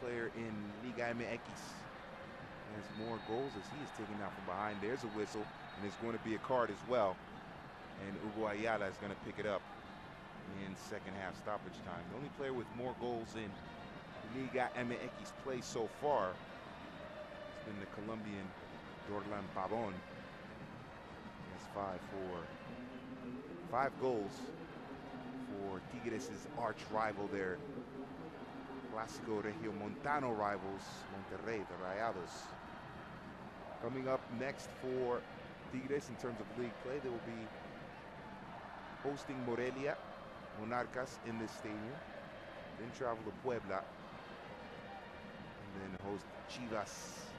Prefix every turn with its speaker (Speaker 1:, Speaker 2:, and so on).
Speaker 1: player in Liga MX has more goals as he is taken out from behind. There's a whistle, and there's going to be a card as well. And Hugo Ayala is going to pick it up in second half stoppage time. The only player with more goals in Liga MX play so far has been the Colombian Dorlan Pabón. He has five for five goals for Tigres' arch rival there. Clásico Regiomontano rivals, Monterrey, the Rayados. Coming up next for Tigres in terms of league play, they will be hosting Morelia, Monarcas in this stadium. Then travel to Puebla. And then host Chivas